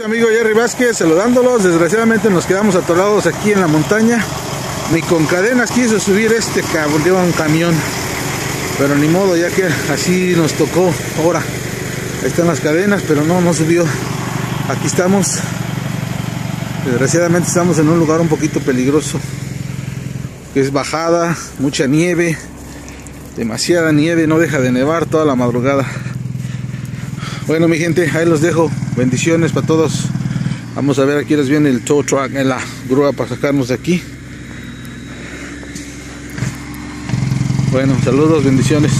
Amigo Jerry Vázquez saludándolos, desgraciadamente nos quedamos atorados aquí en la montaña, ni con cadenas quiso subir este cabrón, camión, pero ni modo, ya que así nos tocó ahora, ahí están las cadenas, pero no, no subió, aquí estamos, desgraciadamente estamos en un lugar un poquito peligroso, que es bajada, mucha nieve, demasiada nieve, no deja de nevar toda la madrugada. Bueno, mi gente, ahí los dejo. Bendiciones para todos. Vamos a ver, aquí les viene el tow truck en la grúa para sacarnos de aquí. Bueno, saludos, bendiciones.